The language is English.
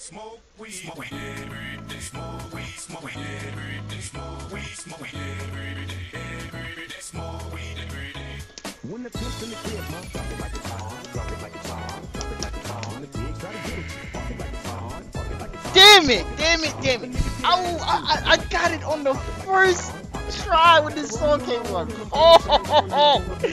Smoke weed, smoke weed every day. Smoke weed, smoke weed every day. Smoke weed, smoke weed every day. Every day, smoke weed every day. When the pimp's in the crib, ma, drop it like it's on, drop it like it's on, drop it like it's on. The pig try to get it, park it like it's on, park it like it's on. Damn it! Damn it! Damn it! Oh, I, I, I got it on the first try when this song came on. Oh!